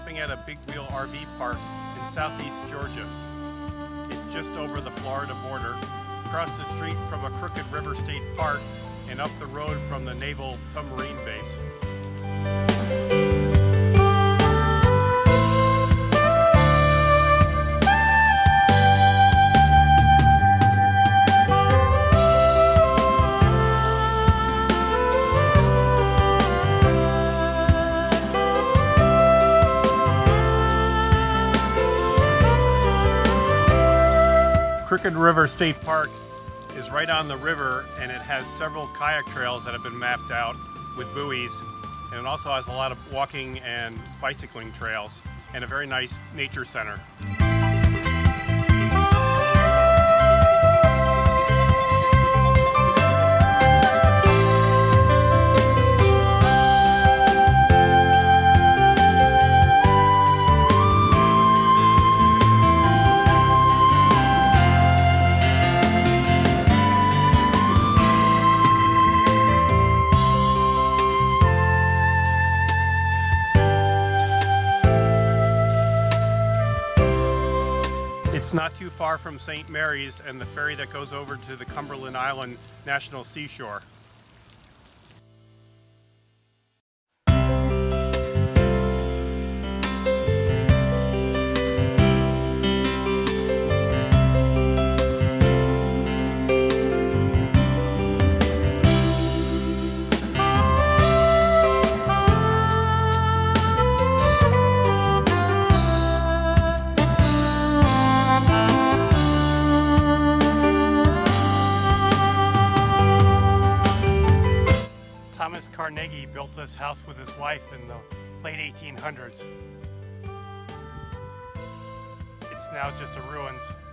camping at a big wheel RV park in southeast Georgia. It's just over the Florida border, across the street from a Crooked River State Park and up the road from the Naval Submarine Base. Crooked River State Park is right on the river and it has several kayak trails that have been mapped out with buoys and it also has a lot of walking and bicycling trails and a very nice nature center. It's not too far from St. Mary's and the ferry that goes over to the Cumberland Island National Seashore. Carnegie built this house with his wife in the late 1800s. It's now just a ruins.